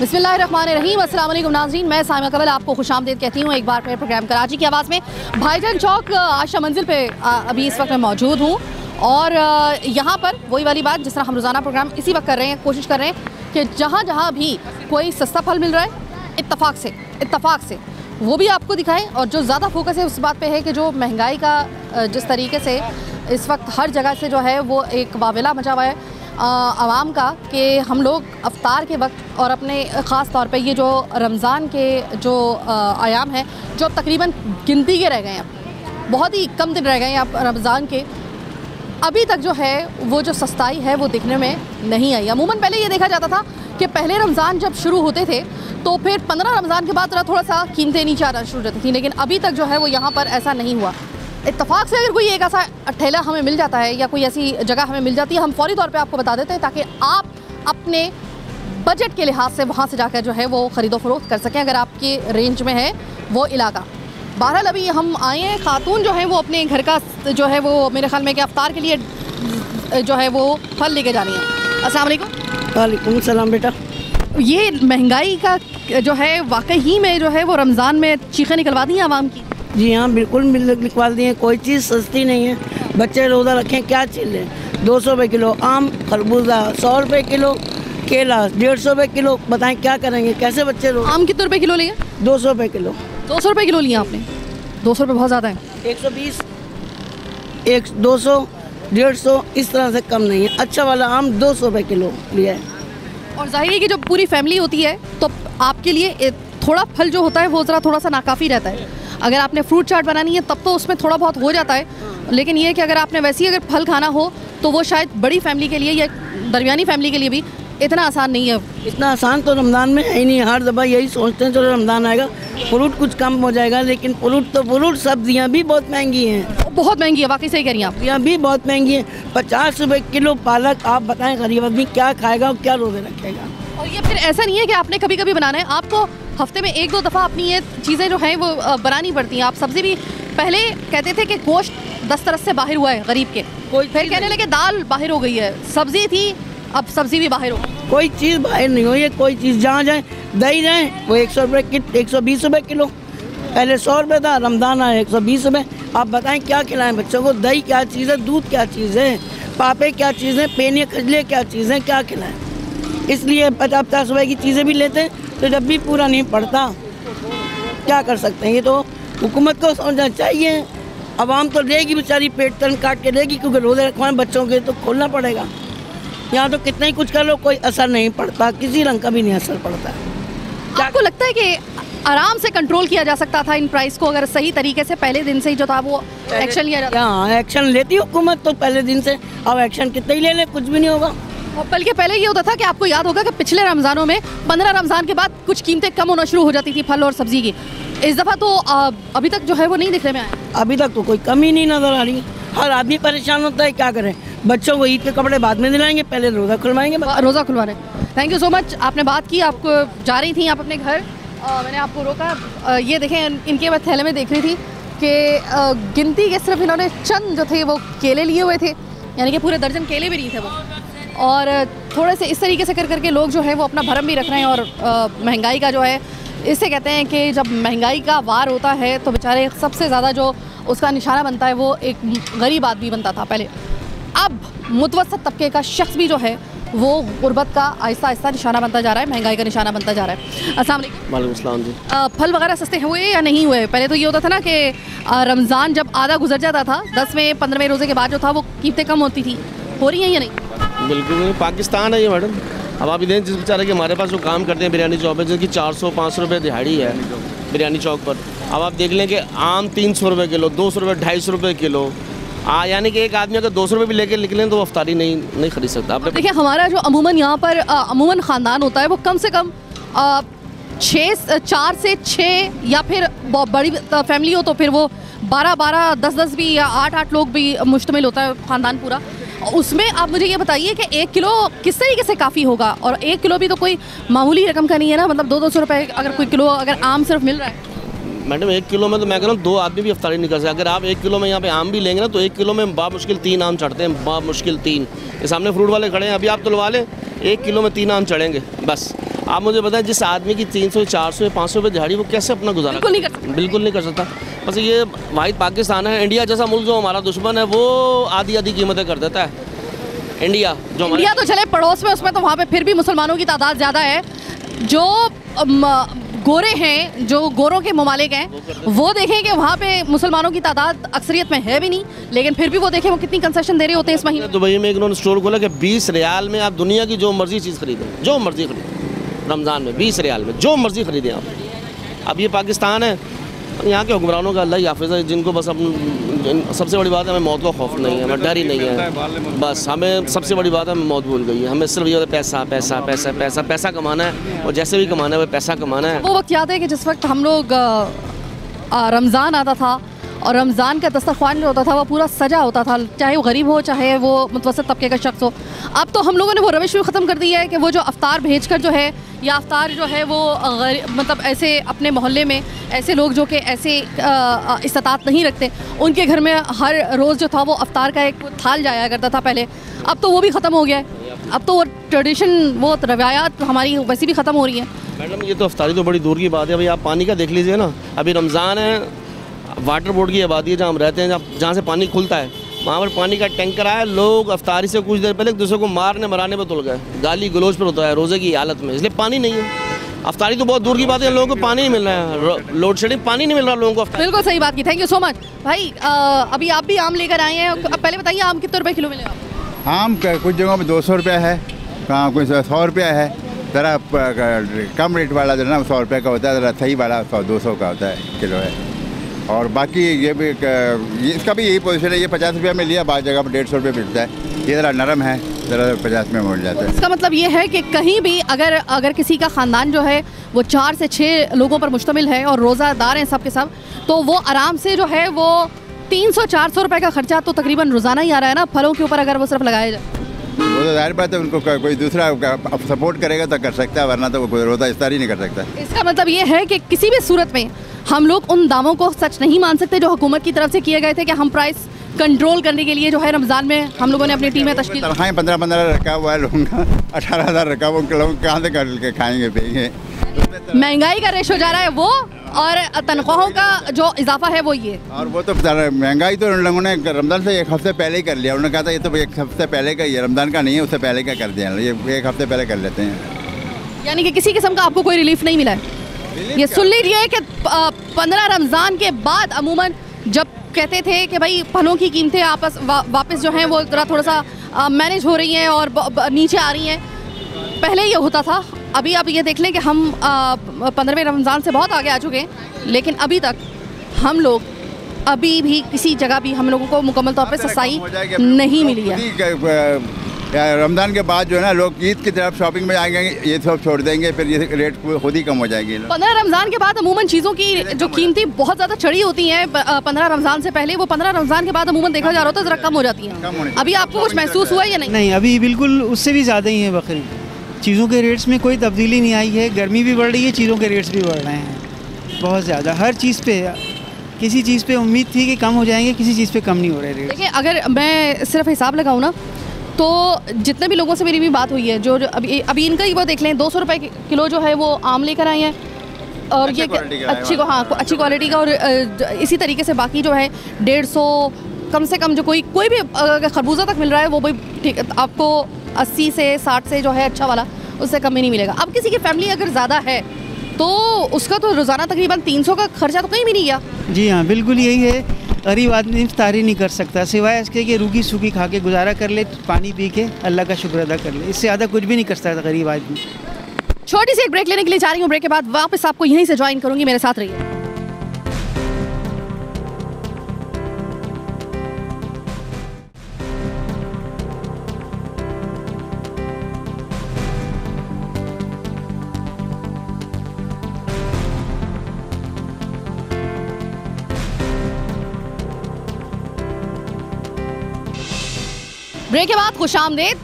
अस्सलाम वालेकुम नाज़रीन, मैं सामा कवल आपको खुश आमदेद कहती हूँ एक बार फिर प्रोग्राम कराची की आवाज़ में। भाईजान चौक आशा मंजिल पे अभी इस वक्त मैं मौजूद हूँ। और यहाँ पर वही वाली बात जिस तरह हम रोज़ाना प्रोग्राम इसी वक्त कर रहे हैं, कोशिश कर रहे हैं कि जहाँ जहाँ भी कोई सस्ता फल मिल रहा है इतफाक़ से इतफाक़ से, वो भी आपको दिखाएँ। और जो ज़्यादा फोकस है उस बात पे है कि जो महँगाई का जिस तरीके से इस वक्त हर जगह से जो है वो एक वाविला मचा हुआ है। आवाम का कि हम लोग अफ्तार के वक्त और अपने ख़ास तौर पे ये जो रमज़ान के जो आयाम हैं, जो अब तकरीबन गिनती के रह गए हैं, बहुत ही कम दिन रह गए हैं अब रमज़ान के, अभी तक जो है, वो जो सस्ताई है, वो दिखने में नहीं आई। अमूमन पहले ये देखा जाता था कि पहले रमज़ान जब शुरू होते थे तो फिर पंद्रह रमज़ान के बाद थोड़ा सा कीमतें नीचे आना शुरू होती थी, लेकिन अभी तक जो है, वो यहाँ पर ऐसा नहीं हुआ। इतफाक़ से अगर कोई एक ऐसा ठेला हमें मिल जाता है या कोई ऐसी जगह हमें मिल जाती है हम फौरी तौर पे आपको बता देते हैं ताकि आप अपने बजट के लिहाज से वहाँ से जाकर जो है वो ख़रीदो फरोख्त कर सकें। अगर आपके रेंज में है वो इलाका। बहरहाल अभी हम आए हैं खातून जो है वो अपने घर का जो है वो मेरे ख्याल में कि अफ्तार के लिए जो है वो फल लेके जानी है। असल वालेकुम सलाम बेटा। ये महँगाई का जो है वाकई ही में जो है वो रमज़ान में चीखें निकलवा दी हैं आवाम की। जी हाँ बिल्कुल लिखवा दिए कोई चीज़ सस्ती नहीं है। बच्चे रोज़ा रखें क्या चीज़ लें दो सौ रुपये किलो आम खरबूजा सौ रुपये किलो केला डेढ़ सौ रुपये किलो बताएँ क्या करेंगे? कैसे बच्चे रोज़ा आम कितने रुपये किलो लिए? दो सौ रुपये किलो। दो सौ रुपये किलो लिए आपने? दो सौ रुपये बहुत ज़्यादा है। एक सौ बीस एक दो सौ डेढ़ सौ इस तरह से कम नहीं है। अच्छा वाला आम दो सौ रुपये किलो लिया है। और ज़ाहिर है कि जब पूरी फैमिली होती है तो आपके लिए थोड़ा फल जो होता है वो ज़रा थोड़ा सा नाकाफ़ी रहता है। अगर आपने फ्रूट चाट बनानी है तब तो उसमें थोड़ा बहुत हो जाता है। लेकिन ये कि अगर आपने वैसे ही अगर फल खाना हो तो वो शायद बड़ी फैमिली के लिए या दरमियानी फैमिली के लिए भी इतना आसान नहीं है। इतना आसान तो रमज़ान में है ही नहीं। हर दफ़ा यही सोचते हैं चलो रमज़ान आएगा फ्रूट कुछ कम हो जाएगा लेकिन फ्रूट तो फ्रूट सब्ज़ियाँ भी बहुत महँगी हैं। बहुत महँगी है वाकई सही कह रही हैं आप। सब्ज़ियाँ भी बहुत महँगी हैं। पचास रुपये किलो पालक आप बताएँ गरीब आदमी क्या खाएगा और क्या रोज़े रखेगा? और ये फिर ऐसा नहीं है कि आपने कभी कभी बनाना है। आपको हफ़्ते में एक दो दफ़ा अपनी ये चीज़ें जो हैं वो बनानी पड़ती हैं। आप सब्ज़ी भी पहले कहते थे कि गोश्त दस तरह से बाहर हुआ है गरीब के। कोई फिर कहने लगे दाल बाहर हो गई है। सब्ज़ी थी अब सब्ज़ी भी बाहर हो कोई चीज़ बाहर नहीं हुई है कोई चीज़ जहाँ जाए दही जाए वो एक सौ रुपये एक सौ बीस रुपये किलो। पहले सौ रुपये था रमज़ान आया एक सौ बीस रुपये आप बताएँ क्या खिलाएँ बच्चों को? दही क्या चीज़ है? दूध क्या चीज़ है? पापे क्या चीज़ है? पेनिया खजले क्या चीज़ है? क्या खिलाएँ? इसलिए पचास पचास रुपये की चीज़ें भी लेते हैं तो जब भी पूरा नहीं पड़ता क्या कर सकते हैं? ये तो हुकूमत को समझना चाहिए। आवाम तो लेगी बेचारी पेट तन काट के लेगी क्योंकि रोज़े रखवाएँ बच्चों के तो खोलना पड़ेगा। यहाँ तो कितना ही कुछ कर लो कोई असर नहीं पड़ता किसी रंग का भी नहीं असर पड़ता। आपको लगता है कि आराम से कंट्रोल किया जा सकता था इन प्राइस को अगर सही तरीके से पहले दिन से ही जो था वो एक्शन लिया जाता हाँ एक्शन लेती हुकूमत तो पहले दिन से अब एक्शन कितना ही ले ले कुछ भी नहीं होगा। बल्कि पहले ये होता था कि आपको याद होगा कि पिछले रमज़ानों में पंद्रह रमज़ान के बाद कुछ कीमतें कम होना शुरू हो जाती थी फल और सब्ज़ी की। इस दफ़ा तो अभी तक जो है वो नहीं दिखने में आया अभी तक तो कोई कमी नहीं नज़र आ रही हर आदमी परेशान होता है क्या करें? बच्चों को ईद के कपड़े बाद में दिलाएँगे पहले रोज़ा खुलवाएँगे रोज़ा खुलवा रहे थैंक यू सो मच आपने बात की आपको जा रही थी आप अपने घर। मैंने आपको रोका। ये देखें इनके मैं थैले में देख रही थी कि गिनती के सिर्फ़ इन्होंने चंद जो थे वो केले लिए हुए थे। यानी कि पूरे दर्जन केले भी नहीं थे वो। और थोड़े से इस तरीके से कर करके लोग जो है वो अपना भरम भी रख रहे हैं और महँगाई का जो है इससे कहते हैं कि जब महँगाई का वार होता है तो बेचारे सबसे ज़्यादा जो उसका निशाना बनता है वो एक गरीब आदमी बनता था पहले। अब मुतवसत तबके का शख्स भी जो है वो गुर्बत का आहिस्ता आहिस्ता निशाना बनता जा रहा है महँगाई का निशाना बनता जा रहा है। असल जी। फल वगैरह सस्ते हुए या नहीं हुए? पहले तो ये होता था ना कि रमज़ान जब आधा गुजर जाता था दसवें पंद्रहवें रोज़े के बाद जो था वो कीमतें कम होती थी। हो रही हैं या नहीं? बिल्कुल नहीं पाकिस्तान है ये मैडम। अब आप इधर जिस बेचारे के हमारे पास जो काम करते हैं बिरयानी चौक पर जिनकी चार सौ पाँच सौ रुपये दिहाड़ी है बिरयानी चौक पर। अब आप देख लें कि आम तीन सौ रुपये किलो दो सौ रुपये ढाई सौ रुपये किलो। हाँ यानी कि एक आदमी अगर दो सौ रुपये भी लेके निकले तो वो अफ्तारी नहीं नहीं खरीद सकता। आप देखिए हमारा जो अमूमन यहाँ पर अमूमन ख़ानदान होता है वो कम से कम छः चार से छः या फिर बड़ी फैमिली हो तो फिर वो बारह बारह दस दस भी या आठ आठ लोग भी मुश्तमिल होता है ख़ानदान पूरा। उसमें आप मुझे ये बताइए कि एक किलो किस तरीके से काफ़ी होगा? और एक किलो भी तो कोई मामूली रकम का नहीं है ना? मतलब दो दो सौ रुपये अगर कोई किलो अगर आम सिर्फ़ मिल रहा है। मैडम एक किलो में तो मैं कह रहा हूँ दो आदमी भी अफ्तारी नहीं कर सकते। अगर आप एक किलो में यहाँ पे आम भी लेंगे ना तो एक किलो में बा मुश्किल तीन आम चढ़ते हैं बा मुश्किल तीन। ये सामने फ्रूट वाले खड़े हैं अभी आप तुलवा लें एक किलो में तीन आम चढ़ेंगे बस। आप मुझे बताएँ जिस आदमी की तीन सौ चार सौ पाँच सौ रुपये दिहाड़ी वो कैसे अपना गुजारा बिल्कुल नहीं कर बिल्कुल नहीं कर सकता। बस ये वाहिद पाकिस्तान है इंडिया जैसा मुल्क जो हमारा दुश्मन है वो आधी आधी कीमतें कर देता है। इंडिया जो इंडिया तो चले पड़ोस में उसमें तो वहाँ पे फिर भी मुसलमानों की तादाद ज़्यादा है। जो गोरे हैं, जो गोरों के ममालिक हैं, वो देखें कि वहाँ पे मुसलमानों की तादाद अक्सरियत में है भी नहीं, लेकिन फिर भी वो देखें वो कितनी कंसेशन दे रहे होते हैं इस महीने। दुबई में एक उन्होंने स्टोर खोला कि बीस रियाल में आप दुनिया की जो मर्ज़ी चीज़ खरीदें, जो मर्ज़ी खरीदें, रमज़ान में बीस रियाल में, जो मर्ज़ी खरीदें आप। अब ये पाकिस्तान है यहाँ के हुक्मरानों का अल्लाह हाफिज़ है, जिनको बस अपन सबसे बड़ी बात है, हमें मौत का खौफ नहीं है, हमें डर ही नहीं है। बस हमें सबसे बड़ी बात है, हमें मौत भूल गई है। हमें सिर्फ़ ये पैसा पैसा पैसा पैसा पैसा कमाना है, और जैसे भी कमाना है, वह पैसा कमाना है। वो वक्त याद है कि जिस वक्त हम लोग रमज़ान आता था और रमज़ान का दस्तरखान जो होता था, वो पूरा सजा होता था, चाहे वो गरीब हो, चाहे वो मुतवसत तबके का शख्स हो। अब तो हम लोगों ने वो रविश भी ख़त्म कर दी है कि वो जो अफ्तार भेज कर जो है, या अफ्तार जो है वो मतलब ऐसे अपने मोहल्ले में ऐसे लोग जो कि ऐसे इस्तात नहीं रखते, उनके घर में हर रोज़ जो था वो अफ्तार का एक थाल जाया करता था पहले। अब तो वो भी ख़त्म हो गया है। अब तो वो ट्रेडिशन, वो रवायात हमारी वैसी भी ख़त्म हो रही है। मैडम, ये तो अफ्तारी तो बड़ी दूर की बात है। भाई, आप पानी का देख लीजिए ना। अभी रमज़ान है वाटर बोर्ड की आबादी है जहाँ हम रहते हैं जहाँ जहाँ से पानी खुलता है। वहाँ पर पानी का टैंकर आया लोग अफ्तारी से कुछ देर पहले एक दूसरे को मारने मराने पर तुल गए। गाली गलोच पर होता है रोज़े की हालत में इसलिए पानी नहीं है। अफ्तारी तो बहुत दूर की बात है लोगों को पानी नहीं मिल रहा है। लोड शेडिंग पानी नहीं मिल रहा लोगों को बिल्कुल सही बात की थैंक यू सो मच भाई अभी आप भी आम लेकर आए हैं अब पहले बताइए आम कितने रुपए किलो मिलेगा आम का कुछ जगहों में दो सौ रुपया है कहाँ कुछ सौ रुपया है। ज़रा कम रेट वाला जो है ना सौ रुपये का होता है ज़रा सही वाला सौ दो सौ का होता है किलो है। और बाकी ये भी ये, इसका भी यही पोजीशन है, ये पचास रुपया में लिया बाद जगह पर डेढ़ सौ रुपये मिलता है। ये ज़रा नरम है, ज़रा पचास में मिल जाता है। इसका मतलब ये है कि कहीं भी अगर अगर किसी का ख़ानदान जो है, वो चार से छः लोगों पर मुश्तमिल है और रोज़ादार हैं सब के सब तो वो आराम से जो है, वो तीन सौ, चार सौ रुपये का खर्चा तो तकरीबन रोज़ाना ही आ रहा है ना, फलों के ऊपर अगर वो सिर्फ़ लगाया जाए। वो तो ज़ाहिर बात है उनको कोई दूसरा सपोर्ट करेगा तो कर सकता है वरना तो वो कोई रोज़ा इफ्तारी नहीं कर सकता। इसका मतलब ये है कि किसी भी सूरत में हम लोग उन दावों को सच नहीं मान सकते जो हुकूमत की तरफ़ से किए गए थे कि हम प्राइस कंट्रोल करने के लिए जो है रमज़ान में हम लोगों ने अपनी टीमें तश्कील तनख्वाहें पंद्रह पंद्रह रखा हुआ है लोगों का अठारह हज़ार रखा हुआ उनके लोग कहाँ से कर खाएँगे पिएँगे? महँगाई का रेशो जा रहा है वो और तनख्वाहों का जो इजाफा है वो ये। और वो तो महँगाई तो उन लोगों ने रमज़ान से एक हफ़्ते पहले ही कर लिया। उन्होंने कहा था ये तो एक हफ़्ते पहले का ही है रमज़ान का नहीं है उससे पहले का कर दिया ये एक हफ़्ते पहले कर लेते हैं। यानी कि किसी किस्म का आपको कोई रिलीफ नहीं मिला है। ये सुन लीजिए कि पंद्रह रमज़ान के बाद अमूमन जब कहते थे कि भाई फलों की कीमतें आपस वा, वापस जो हैं वो ज़रा थोड़ा सा मैनेज हो रही हैं और नीचे आ रही हैं। पहले ये होता था अभी आप ये देख लें कि हम पंद्रहवें रमज़ान से बहुत आगे आ चुके हैं लेकिन अभी तक हम लोग अभी भी किसी जगह भी हम लोगों को मुकम्मल तौर पर सफ़ाई नहीं मिली है। रमज़ान के बाद जो है ना लोग ईद की तरफ़ शॉपिंग में आएँगे ये सब छोड़ देंगे फिर ये रेट खुद ही कम हो जाएगी। पंद्रह रमज़ान के बाद अमूमन चीज़ों की जो कीमतें बहुत ज़्यादा चढ़ी होती हैं पंद्रह रमज़ान से पहले वो पंद्रह रमज़ान के बाद अमूमन देखा जा रहा होता है ज़रा कम हो जाती है। अभी आपको कुछ महसूस हुआ है। या नहीं? नहीं अभी बिल्कुल उससे भी ज़्यादा ही है बकरी चीज़ों के रेट्स में कोई तब्दीली नहीं आई है। गर्मी भी बढ़ रही है चीज़ों के रेट्स भी बढ़ रहे हैं। बहुत ज़्यादा। हर चीज़ पे किसी चीज़ पे उम्मीद थी कि कम हो जाएँगे किसी चीज़ पे कम नहीं हो रहे रेट देखिए अगर मैं सिर्फ़ हिसाब लगाऊँ ना तो जितने भी लोगों से मेरी भी बात हुई है जो जो अभी अभी इनका ही वो देख लें दो सौ रुपये किलो जो है वो आम लेकर आए हैं। और ये अच्छी को हाँ अच्छी क्वालिटी का और इसी तरीके से बाकी जो है डेढ़ सौ कम से कम जो कोई कोई भी खरबूजा तक मिल रहा है वो भी ठीक आपको अस्सी से साठ से जो है अच्छा वाला उससे कम ही नहीं मिलेगा। अब किसी की फैमिली अगर ज़्यादा है तो उसका तो रोज़ाना तकरीबन तीन सौ का खर्चा तो कहीं भी नहीं गया। जी हाँ बिल्कुल यही है। गरीब आदमी इफ्तारी नहीं कर सकता सिवाय इसके कि रूखी सूखी खा के गुजारा कर ले पानी पी के अल्लाह का शुक्र अदा कर ले। इससे ज़्यादा कुछ भी नहीं कर सकता गरीब आदमी। छोटी सी एक ब्रेक लेने के लिए जा रही हूँ। ब्रेक के बाद वापस आपको यहीं से ज्वाइन करूँगी। मेरे साथ रहिए। ब्रेक के बाद खुश आमदेद।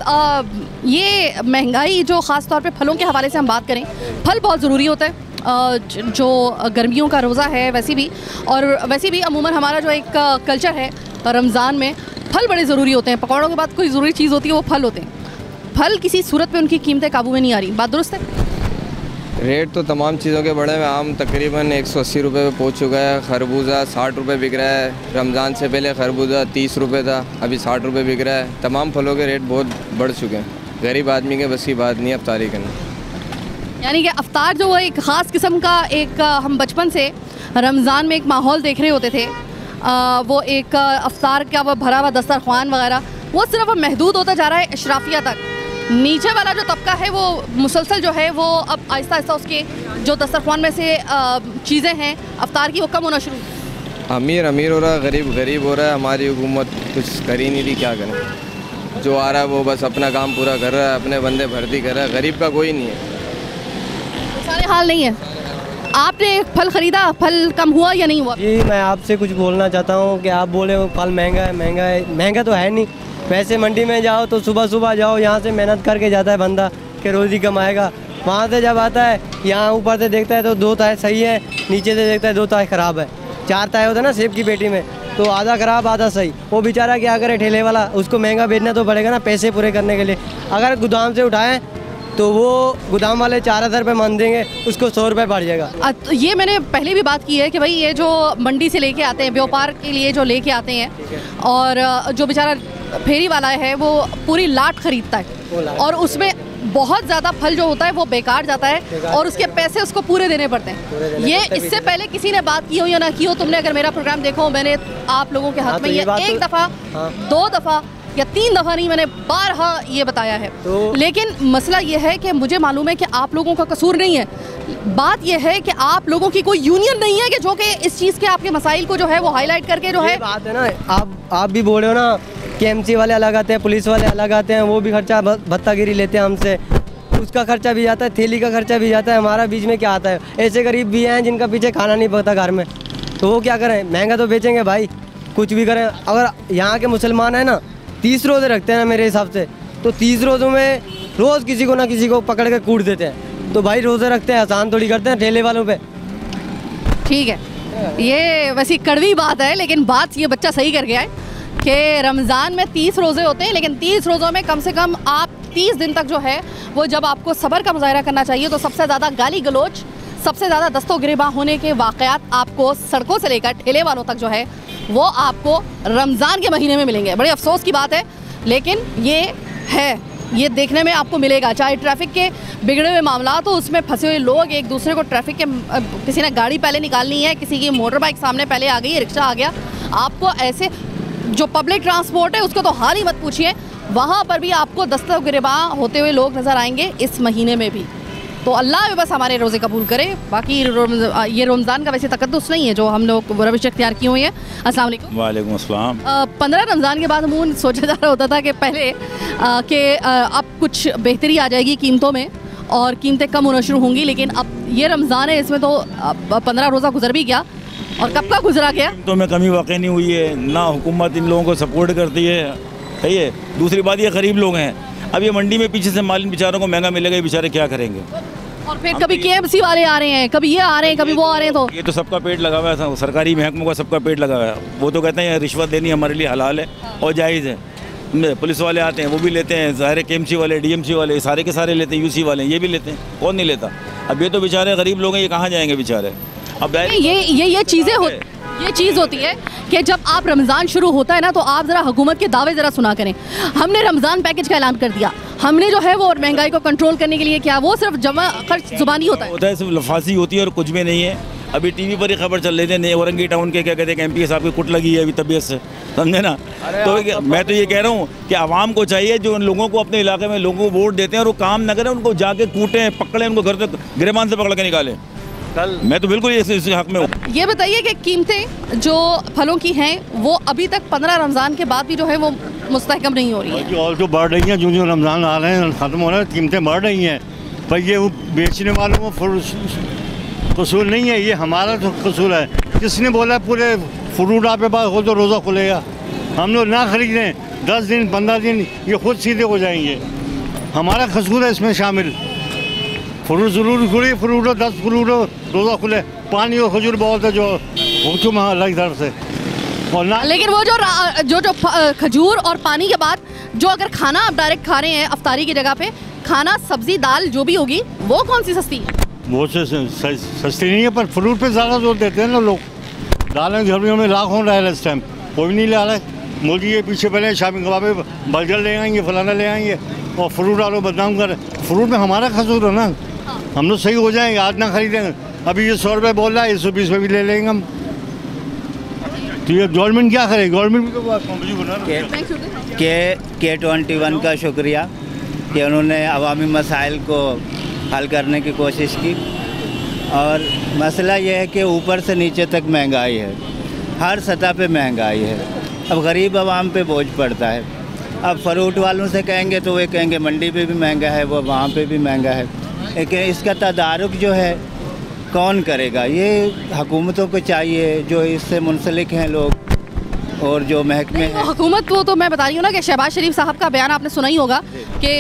ये महँगाई जो ख़ास तौर पे फलों के हवाले से हम बात करें, फल बहुत ज़रूरी होता है। जो गर्मियों का रोज़ा है, वैसे भी। और वैसे भी अमूमन हमारा जो एक कल्चर है रमज़ान में, फल बड़े ज़रूरी होते हैं। पकौड़ों के बाद कोई ज़रूरी चीज़ होती है, वो फल होते हैं। फल किसी सूरत में उनकी कीमतें काबू में नहीं आ रही। बात दुरुस्त है? रेट तो तमाम चीज़ों के बढ़े हुए आम तकरीबन एक सौ अस्सी रुपये पे पहुँच चुका है। खरबूजा साठ रुपये बिक रहा है। रमज़ान से पहले खरबूजा तीस रुपये था अभी साठ रुपये बिक रहा है। तमाम फलों के रेट बहुत बढ़ चुके हैं। गरीब आदमी के बस की बात नहीं अफ्तारी करना यानी कि अफ्तार जो वो एक ख़ास किस्म का एक हम बचपन से रमज़ान में एक माहौल देख रहे होते थे। अ, वो एक अ, अफ्तार का वो भरा हुआ दस्तरखान वगैरह वो सिर्फ़ महदूद होता जा रहा है अशराफिया तक। नीचे वाला जो तबका है वो मुसलसल जो है वो अब आहिस्ता आहिस्ता उसके जो दस्तरखान में से चीज़ें हैं अवतार की वो कम होना शुरू। अमीर अमीर हो रहा है गरीब गरीब हो रहा है हमारी हुकूमत कुछ कर ही नहीं रही क्या करें? जो आ रहा है वो बस अपना काम पूरा कर रहा है अपने बंदे भर्ती कर रहा है गरीब का कोई नहीं है। सारे हाल नहीं है। आपने एक फल ख़रीदा? फल कम हुआ या नहीं हुआ? जी मैं आपसे कुछ बोलना चाहता हूँ कि आप बोले फल महँगा है महँगा है महँगा तो है नहीं। वैसे मंडी में जाओ तो सुबह सुबह जाओ यहाँ से मेहनत करके जाता है बंदा कि रोज़ी कमाएगा। वहाँ से जब आता है यहाँ ऊपर से देखता है तो दो ताए सही है नीचे से देखता है दो ताए ख़राब है। चार ताए होते हैं ना सेब की पेटी में तो आधा ख़राब आधा सही। वो बेचारा क्या करे ठेले वाला उसको महँगा बेचना तो पड़ेगा ना पैसे पूरे करने के लिए। अगर गोदाम से उठाएँ तो वो गोदाम वाले चार हज़ार रुपये मान देंगे उसको सौ रुपये बढ़ जाएगा। तो ये मैंने पहले भी बात की है कि भाई ये जो मंडी से लेके आते हैं व्यापार के लिए जो लेके आते हैं और जो बेचारा फेरी वाला है वो पूरी लाट खरीदता है। और उसमें बहुत ज़्यादा फल जो होता है वो बेकार जाता है और उसके पैसे उसको पूरे देने पड़ते हैं। ये इससे पहले किसी ने बात की हो या ना की हो तुमने अगर मेरा प्रोग्राम देखो हो, मैंने आप लोगों के हाथ तो में ये ये एक तो- दफ़ा हाँ। दो दफ़ा या तीन दफ़ा नहीं मैंने बारहा ये बताया है। तो- लेकिन मसला ये है कि मुझे मालूम है कि आप लोगों का कसूर नहीं है। बात यह है कि आप लोगों की कोई यूनियन नहीं है कि जो कि इस चीज़ के आपके मसाइल को जो है वो हाईलाइट करके जो है बात है ना आप आप भी बोल रहे हो ना कि एमसी वाले अलग आते हैं, पुलिस वाले अलग आते हैं, वो भी खर्चा भत्तागिरी लेते हैं हमसे। उसका खर्चा भी जाता है, थैली का खर्चा भी जाता है, हमारा बीच में क्या आता है? ऐसे गरीब भी हैं जिनका पीछे खाना नहीं पकता घर में। तो वो क्या करें? महँगा तो बेचेंगे भाई, कुछ भी करें। अगर यहाँ के मुसलमान हैं ना, तीस रोज़े रखते हैं ना मेरे हिसाब से तो तीस रोज़ों में रोज़ किसी को ना किसी को पकड़ के कूट देते हैं। तो भाई रोज़े रखते हैं, आसान थोड़ी करते हैं, ठेले वालों पे। ठीक है। ये वैसी कड़वी बात है, लेकिन बात ये बच्चा सही कर गया है कि रमज़ान में तीस रोज़े होते हैं, लेकिन तीस रोज़ों में कम से कम आप तीस दिन तक जो है, वो जब आपको सबर का मुजाहरा करना चाहिए तो सबसे ज़्यादा गाली गलोच, सबसे ज़्यादा दस्तों गिरबा होने के वाक़यात आपको सड़कों से लेकर ठेले वालों तक जो है, वो आपको रमज़ान के महीने में मिलेंगे। बड़े अफसोस की बात है, लेकिन ये है, ये देखने में आपको मिलेगा। चाहे ट्रैफ़िक के बिगड़े हुए मामला तो उसमें फंसे हुए लोग एक दूसरे को ट्रैफ़िक के किसी ने गाड़ी पहले निकालनी है, किसी की मोटर बाइक सामने पहले आ गई, रिक्शा आ गया, आपको ऐसे जो पब्लिक ट्रांसपोर्ट है उसको तो हाल ही मत पूछिए। वहाँ पर भी आपको दस्तक गिरबा होते हुए लोग नज़र आएँगे इस महीने में भी। तो अल्लाह भी बस हमारे रोज़े कबूल करे। बाकी ये रमज़ान का वैसे तकदस नहीं है जो हम लोग रविश अख्तियार की हुई है। अस्सलाम वालेकुम वालेकुम अस्सलाम पंद्रह रमज़ान के बाद अमून सोचा जा रहा होता था कि पहले कि अब कुछ बेहतरी आ जाएगी कीमतों में और कीमतें कम होना शुरू होंगी लेकिन अब ये रमज़ान है इसमें तो पंद्रह रोज़ा गुजर भी गया। और कब का गुजरा गया? तो में कमी वाकई नहीं हुई है। ना हुकूमत इन लोगों को सपोर्ट करती है। सही है? दूसरी बात ये गरीब लोग हैं। अब ये मंडी में पीछे से माल इन बेचारों को महँगा मिलेगा ये बेचारे क्या करेंगे? और फिर कभी के वाले आ रहे हैं कभी ये आ रहे हैं कभी वो आ रहे हैं तो? ये तो सबका पेट लगा हुआ है सरकारी महकमों का सबका पेट लगा हुआ है। वो तो कहते हैं रिश्वत देनी हमारे लिए हलाल है और जायज़ है। पुलिस वाले आते हैं वो भी लेते हैं ज़ाहिर के वाले डीएमसी वाले सारे के सारे लेते हैं यूसी वाले ये भी लेते हैं कौन नहीं लेता? अब ये तो बेचारे गरीब लोग हैं ये कहाँ जाएँगे बेचारे? अब ये ये ये ये चीज़ें हो ये चीज़ होती है कि जब आप रमज़ान शुरू होता है ना तो आप ज़रा हुकूमत के दावे ज़रा सुना करें। हमने रमज़ान पैकेज का ऐलान कर दिया। हमने जो है वो और महँगाई को कंट्रोल करने के लिए किया। वो सिर्फ़ जमा खर्च जुबानी होता है। होता है सिर्फ़ लफासी होती है और कुछ भी नहीं है। अभी टीवी पर ही खबर चल रही थी नए औरंगी टाउन के क्या कहते हैं एम साहब की कुट लगी है अभी तबीयत से। समझे ना? तो ये- मैं तो ये कह रहा हूँ कि आवाम को चाहिए जो उन लोगों को अपने इलाके में लोगों को वोट देते हैं और वो काम न करें उनको जाके कूटें पकड़ें उनको घर तक गिरबान से पकड़ के निकालें। कल। मैं तो बिल्कुल इस, इस हक में हूँ। ये बताइए कि कीमतें जो फलों की हैं वो अभी तक पंद्रह रमज़ान के बाद भी जो है वो मुस्तहकम नहीं हो रही है। जो और जो बढ़ रही हैं जो जो रमज़ान आ रहे हैं ख़त्म हो रहे हैं कीमतें बढ़ रही हैं। पर ये वो बेचने वालों को फुर- कसूर नहीं है ये हमारा तो कसूर है। किसने बोला पूरे फ्रूट आपके पास हो तो रोज़ा खुलेगा? हम लोग ना खरीदें। दस दिन पंद्रह दिन ये खुद सीधे हो जाएँगे। हमारा कसूर है इसमें शामिल। फ्रूट ज़रूर खुले फ्रूट हो दस फ्रूट हो रोज़ा खुले पानी और खजूर बहुत है जो हुक्म है अलग तरफ़ से और ना लेकिन वो जो जो जो खजूर और पानी के बाद जो अगर खाना आप डायरेक्ट खा रहे हैं अफतारी की जगह पे खाना सब्ज़ी दाल जो भी होगी वो कौन सी सस्ती है? बहुत से सस्ती नहीं है पर फ्रूट पे ज़्यादा ज़ोर देते हैं ना लोग। दालें गर्मियों में लाख हो रहा है इस टाइम कोई नहीं ला रहा है। मोदी के पीछे पहले शामी कबाबे बर्गर ले आएँगे फलाना ले आएँगे और फ्रूट वालों बदनाम कर फ्रूट में हमारा कसूर है ना। हम लोग सही हो जाएँगे आज ना खरीदेंगे। अभी ये सौ रुपये बोल रहा है एक सौ बीस में भी ले लेंगे हम। तो ये गवर्नमेंट क्या करे? गवर्नमेंट भी तो के के ट्वेंटी वन का शुक्रिया कि उन्होंने अवामी मसाइल को हल करने की कोशिश की। और मसला ये है कि ऊपर से नीचे तक महँगाई है। हर सतह पे महँगाई है। अब गरीब आवाम पे बोझ पड़ता है। अब फ्रूट वालों से कहेंगे तो वे कहेंगे मंडी पे भी महँगा है वो वहाँ पे भी महँगा है। लेकिन इसका तदारक जो है कौन करेगा? ये हुकूमतों को चाहिए जो इससे मुंसलिक हैं लोग और जो महकमे हैं। हुकूमत वो तो मैं बता रही हूँ ना कि शहबाज शरीफ साहब का बयान आपने सुना ही होगा कि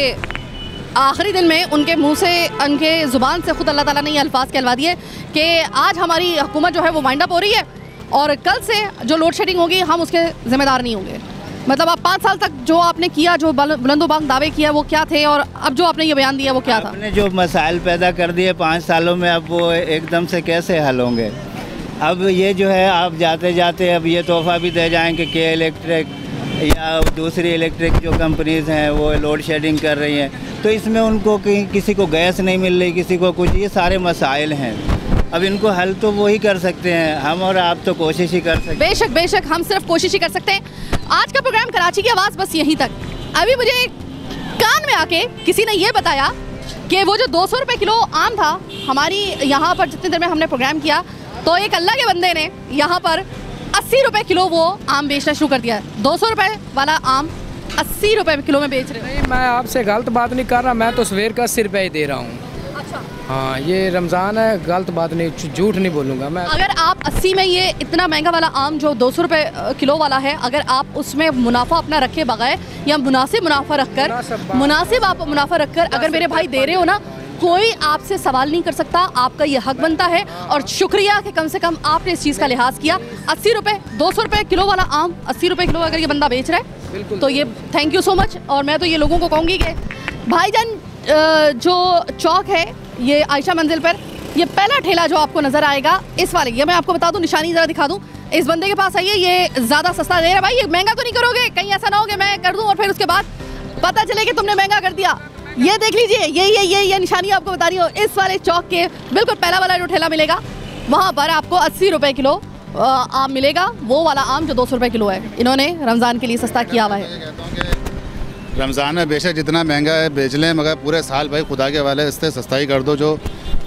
आखिरी दिन में उनके मुँह से उनके ज़ुबान से खुद अल्लाह ताला ने ये अल्फाज कहलवा दिए कि आज हमारी हुकूमत जो है वो वाइंड अप हो रही है और कल से जो लोड शेडिंग होगी हम उसके ज़िम्मेदार नहीं होंगे। मतलब आप पाँच साल तक जो आपने किया जो बुल- बुलंदोबांग दावे किया वो क्या थे? और अब जो आपने ये बयान दिया वो क्या था? आपने जो मसाइल पैदा कर दिए पाँच सालों में अब वो एकदम से कैसे हल होंगे? अब ये जो है आप जाते जाते अब ये तोहफा भी दे जाएँगे के इलेक्ट्रिक या दूसरी इलेक्ट्रिक जो कंपनीज़ हैं वो लोड शेडिंग कर रही हैं। तो इसमें उनको कि, किसी को गैस नहीं मिल रही किसी को कुछ ये सारे मसाइल हैं। अब इनको हल तो वो ही कर सकते हैं हम और आप तो कोशिश ही कर सकते हैं। बेशक बेशक हम सिर्फ़ कोशिश ही कर सकते हैं। आज का प्रोग्राम कराची की आवाज़ बस यहीं तक। अभी मुझे कान में आके किसी ने ये बताया कि वो जो दो सौ रुपये किलो आम था हमारी यहाँ पर जितनी देर में हमने प्रोग्राम किया तो एक अल्लाह के बंदे ने यहाँ पर अस्सी रुपये किलो वो आम बेचना शुरू कर दिया। दो सौ रुपये वाला आम अस्सी रुपये किलो में बेच रहे हैं। मैं आपसे गलत बात नहीं कर रहा मैं तो सवेर का अस्सी रुपये ही दे रहा हूँ। हाँ ये रमज़ान है गलत बात नहीं झूठ नहीं बोलूँगा मैं। अगर आप 80 में ये इतना महँगा वाला आम जो दो सौ किलो वाला है अगर आप उसमें मुनाफा अपना रखे बगैर या मुनासिब मुनाफा रखकर मुनासिब मुनासिब आप मुनाफा रखकर अगर मेरे भाई दे रहे हो ना कोई आपसे सवाल नहीं कर सकता आपका ये हक बनता है और शुक्रिया कि कम से कम आपने इस चीज़ का लिहाज किया। अस्सी रुपये दो सौ रुपये किलो वाला आम अस्सी रुपये किलो अगर ये बंदा बेच रहा है तो ये थैंक यू सो मच और मैं तो ये लोगों को कहूँगी कि भाईजान जो चौक है ये आयशा मंजिल पर। ये पहला ठेला जो आपको नज़र आएगा, इस वाले। ये मैं आपको बता दूँ, निशानी जरा दिखा दूँ। इस बंदे के पास आइए, ये ज़्यादा सस्ता दे रहा भाई। ये महँगा तो नहीं करोगे? कहीं ऐसा ना हो मैं कर दूँ और फिर उसके बाद पता चले कि तुमने महँगा कर दिया। ये देख लीजिए, ये ये ये ये निशानी आपको बता रही हो। इस वाले चौक के बिल्कुल पहला वाला जो ठेला मिलेगा, वहाँ पर आपको अस्सी रुपये किलो आम मिलेगा। वो वाला आम जो दो सौ रुपये किलो है। इन्होंने रमज़ान के लिए सस्ता किया हुआ है। रमज़ान में बेशक जितना महँगा है बेच लें, मगर पूरे साल भाई खुदा के वाले इससे सस्ता ही कर दो। जो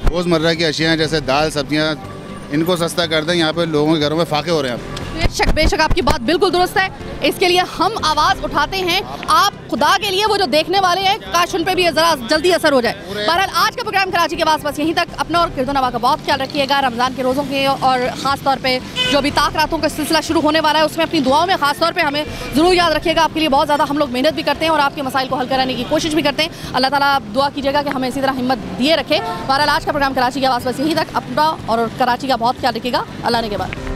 रोज़मर्रा की अशियाँ जैसे दाल, सब्ज़ियाँ, इनको सस्ता कर दें। यहाँ पर लोगों के घरों में फाके हो रहे हैं बेशक बेशक आपकी बात बिल्कुल दुरुस्त है। इसके लिए हम आवाज़ उठाते हैं। आप खुदा के लिए वो जो देखने वाले हैं, काश उन पे भी ज़रा जल्दी असर हो जाए। बहरहाल, आज का प्रोग्राम कराची के पास बस यहीं तक। अपना और किरदो नवा का बहुत ख्याल रखिएगा। रमज़ान के रोज़ों के और ख़ास तौर पे जो अभी ताक रातों का सिलसिला शुरू होने वाला है, उसमें अपनी दुआओं में खास तौर पे हमें ज़रूर याद रखिएगा। आपके लिए बहुत ज़्यादा हम लोग मेहनत भी करते हैं और आपके मसाइल को हल कराने की कोशिश भी करते हैं। अल्लाह ताला आप दुआ कीजिएगा कि हमें इसी तरह हिम्मत दिए रखे। बहरहाल, आज का प्रोग्राम कराची के आवाज़ बस यहीं तक। अपना और कराची का बहुत ख्याल रखिएगा। अल्लाह ने के बाद।